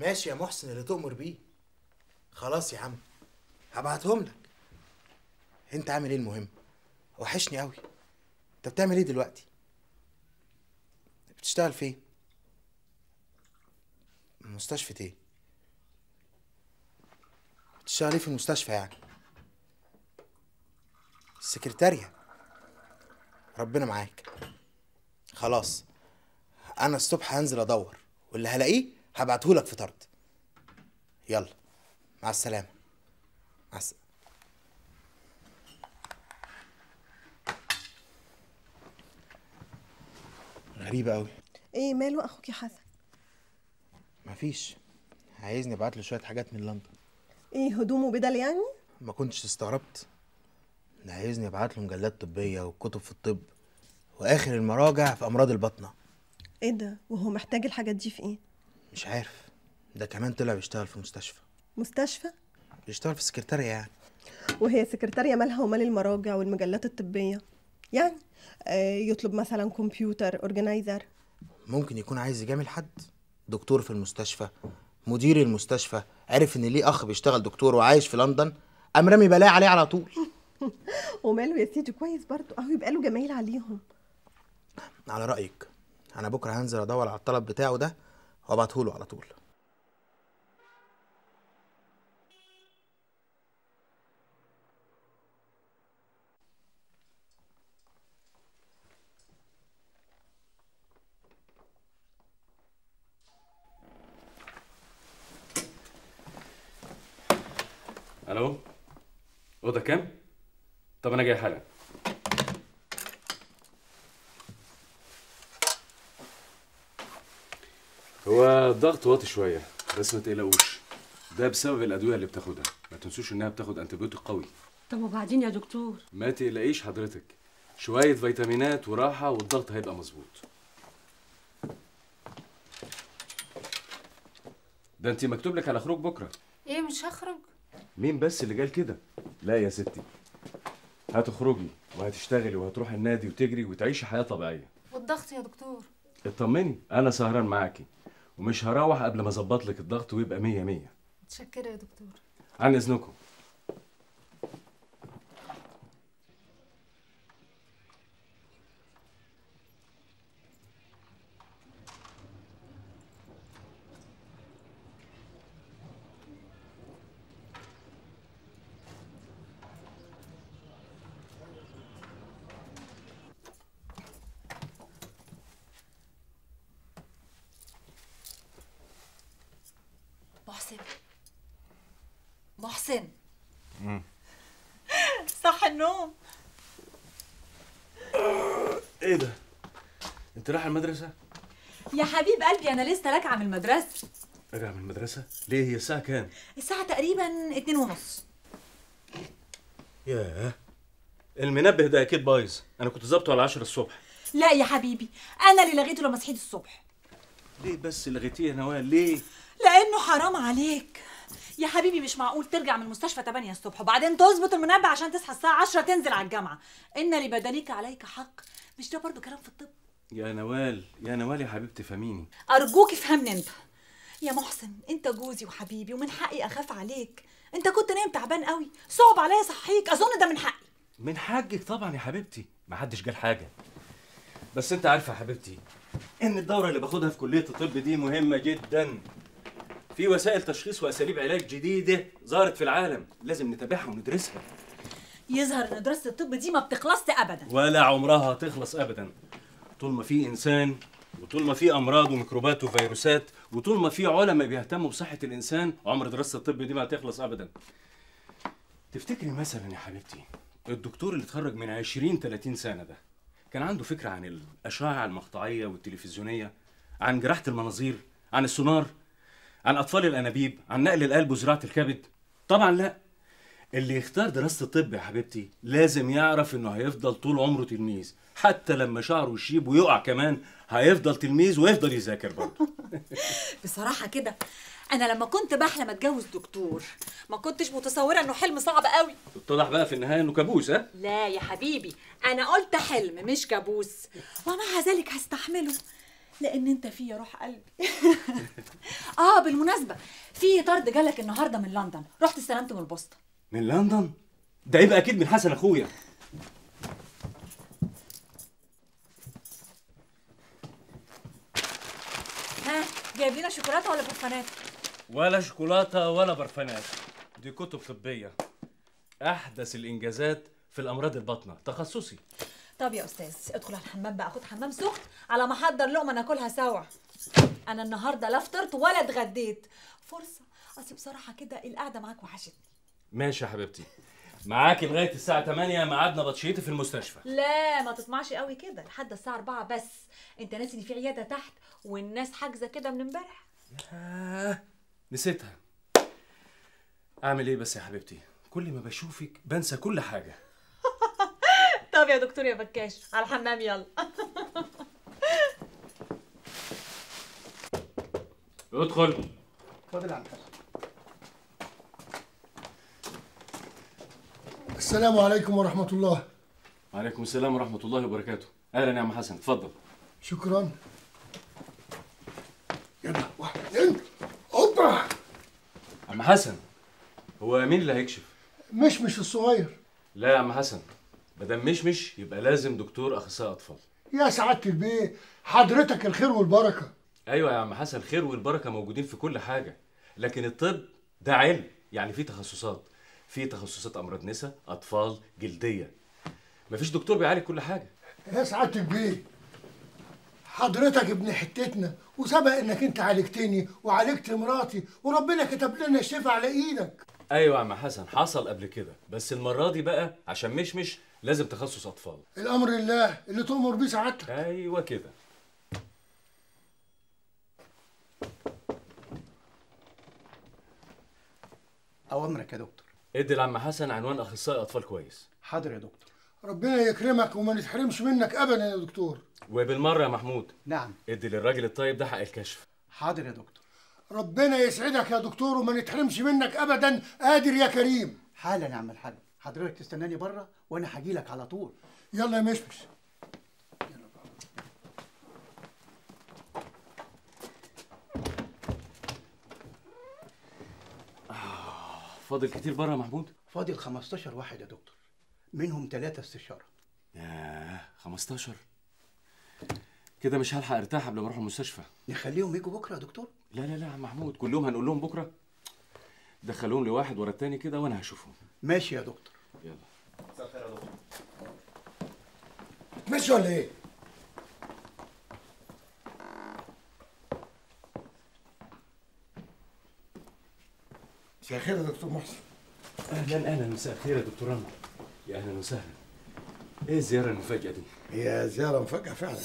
ماشي يا محسن اللي تؤمر بيه. خلاص يا عم هبعتهم لك. انت عامل إيه المهم؟ وحشني قوي انت بتعمل إيه دلوقتي؟ بتشتغل فين؟ مستشفى إيه؟ بتشتغل إيه في المستشفى يعني؟ السكرتارية. ربنا معاك. خلاص أنا الصبح هنزل أدور. واللي هلاقيه هبعتهولك في طرد. يلا مع السلامة. مع السلامة غريبة أوي. إيه ماله؟ أخوك يا حسن. مفيش. عايزني أبعت له شوية حاجات من لندن. إيه هدومه بدل يعني؟ ما كنتش استغربت. ده عايزني أبعت له مجلات طبية وكتب في الطب وآخر المراجع في أمراض البطنة. إيه ده؟ وهو محتاج الحاجات دي في إيه؟ مش عارف. ده كمان طلع بيشتغل في مستشفى. مستشفى؟ بيشتغل في السكرتارية يعني. وهي سكرتارية مالها ومال المراجع والمجلات الطبية. يعني آه يطلب مثلا كمبيوتر أورجنايزر. ممكن يكون عايز يجامل حد. دكتور في المستشفى مدير المستشفى عرف إن ليه أخ بيشتغل دكتور وعايش في لندن؟ قام رامي بلاء عليه على طول. وماله يا سيدي كويس برضه أهو يبقى له جمايل عليهم. على رأيك أنا بكرة هنزل أدور على الطلب بتاعه ده وابعته له على طول. ألو؟ أوضة كام؟ طب أنا جاي حالا. هو الضغط واطي شوية بس ما تقلقوش. ده بسبب الأدوية اللي بتاخدها. ما تنسوش إنها بتاخد انتبيوتيك قوي. طب وبعدين يا دكتور؟ ما تقلقيش حضرتك. شوية فيتامينات وراحة والضغط هيبقى مظبوط. ده انت مكتوب لك على خروج بكرة. إيه مش هخرج؟ مين بس اللي قال كده؟ لا يا ستي. هتخرجي وهتشتغلي وهتروحي النادي وتجري وتعيشي حياة طبيعية. والضغط يا دكتور. اطمني أنا سهران معاكي. ومش هروح قبل ما أظبط لك الضغط ويبقى مية مية. متشكرة يا دكتور. عن إذنكم. محسن. محسن. صح النوم. إيه ده؟ انت رايح المدرسة؟ يا حبيب قلبي أنا لسه راجعة من المدرسة. راجع من المدرسة؟ ليه؟ هي الساعة كام؟ الساعة تقريبا اتنين ونص. ياه. المنبه ده أكيد بايظ. أنا كنت ظابطه على 10 الصبح. لا يا حبيبي أنا اللي لغيته لما صحيت الصبح. ليه بس لغيتيه يا نوال ليه؟ لأنه حرام عليك. يا حبيبي مش معقول ترجع من المستشفى 8 الصبح وبعدين تظبط المنبه عشان تصحى الساعة 10 تنزل على الجامعة. إن لبدنك عليك حق. مش ده برضو كلام في الطب؟ يا نوال يا نوال يا حبيبتي فهميني. أرجوك افهمني أنت. يا محسن أنت جوزي وحبيبي ومن حقي أخاف عليك. أنت كنت نايم تعبان قوي. صعب عليا صحيك. أظن ده من حقي. من حقك طبعا يا حبيبتي. ما حدش قال حاجة. بس أنت عارفه يا حبيبتي إن الدورة اللي باخدها في كلية الطب دي مهمة جدا. في وسائل تشخيص وأساليب علاج جديدة ظهرت في العالم لازم نتابعها وندرسها. يظهر إن دراسة الطب دي ما بتخلصش ابدا. ولا عمرها تخلص ابدا. طول ما في إنسان وطول ما في أمراض وميكروبات وفيروسات وطول ما في علماء بيهتموا بصحة الإنسان عمر دراسة الطب دي ما هتخلص ابدا. تفتكري مثلا يا حبيبتي الدكتور اللي اتخرج من 20 30 سنة ده كان عنده فكرة عن الأشعة المقطعية والتلفزيونية عن جراحة المناظير عن السونار عن أطفال الأنابيب عن نقل القلب وزراعة الكبد. طبعا لا. اللي يختار دراسة الطب يا حبيبتي لازم يعرف إنه هيفضل طول عمره تلميذ. حتى لما شعره يشيب ويقع كمان هيفضل تلميذ ويفضل يذاكر برضه. بصراحة كده. أنا لما كنت بحلم اتجوز دكتور ما كنتش متصورة إنه حلم صعب قوي. اتضح بقى في النهاية إنه كابوس ها؟ لا يا حبيبي أنا قلت حلم مش كابوس. ومع ذلك هستحمله لأن أنت فيه يا روح قلبي. آه بالمناسبة في طرد جالك النهارده من لندن. رحت استلمته من البوسطة. من لندن؟ ده يبقى أكيد من حسن أخويا. ها جايب لنا شوكولاتة ولا برفانات؟ ولا شوكولاتة ولا برفانات. دي كتب طبية. أحدث الإنجازات في الأمراض الباطنة. تخصصي. طب يا أستاذ ادخل على الحمام بقى خد حمام سخن على ما أحضر لقمة ناكلها سوا. أنا النهارده لا فطرت ولا اتغديت. فرصة. أصل بصراحة كده القعدة معاك وحشتني. ماشي يا حبيبتي. معاكي لغاية الساعة 8 ميعادنا بطشيتي في المستشفى. لا ما تطمعش قوي كده. لحد الساعة 4 بس. أنت ناسي إن في عيادة تحت والناس حاجزة كده من امبارح. نسيتها. أعمل إيه بس يا حبيبتي؟ كل ما بشوفك بنسى كل حاجة. طب يا دكتور يا بكاش على الحمام يلا. ادخل. عم حسن. السلام عليكم ورحمة الله. وعليكم السلام ورحمة الله وبركاته. أهلا يا عم حسن اتفضل. شكرا. يلا واحد اثنين اوبا عم حسن. هو مين اللي هيكشف؟ مش مش الصغير. لا يا عم حسن مادام مشمش يبقى لازم دكتور أخصائي أطفال. يا سعادة البيه حضرتك الخير والبركة. أيوه يا عم حسن الخير والبركة موجودين في كل حاجة. لكن الطب ده علم يعني فيه تخصصات. في تخصصات أمراض نساء أطفال جلدية. مفيش دكتور بيعالج كل حاجة. يا سعادة البيه حضرتك ابن حتتنا وسبق إنك أنت عالجتني وعالجت مراتي وربنا كتب لنا الشفاء على إيدك. أيوه يا عم حسن حصل قبل كده بس المرة دي بقى عشان مشمش لازم تخصص أطفال. الأمر لله اللي تؤمر بيه سعادتك. أيوه كده. أوامرك يا دكتور. ادي لعم حسن عنوان أخصائي أطفال كويس. حاضر يا دكتور. ربنا يكرمك وما نتحرمش منك ابدا يا دكتور. وبالمرة يا محمود. نعم. ادي للراجل الطيب ده حق الكشف. حاضر يا دكتور. ربنا يسعدك يا دكتور وما نتحرمش منك ابدا. قادر يا كريم. حالا يا عم الحاج. حضرتك تستناني بره وأنا هاجي لك على طول. يلا يا مشمش. فاضل كتير بره يا محمود؟ فاضل 15 واحد يا دكتور. منهم ثلاثة استشارة. ياه 15 كده مش هلحق ارتاح قبل ما أروح المستشفى. نخليهم يجوا بكرة يا دكتور؟ لا لا لا يا محمود كلهم هنقول لهم بكرة. دخلوهم لي واحد ورا التاني كده وأنا هشوفهم. ماشي يا دكتور. يلا. مش ولا إيه؟ مساء الخير يا دكتور محسن. أهلا أهلا. مساء الخير يا دكتور رنا يا أهلا وسهلا. إيه الزياره المفاجأة دي؟ هي زيارة مفاجأة فعلا.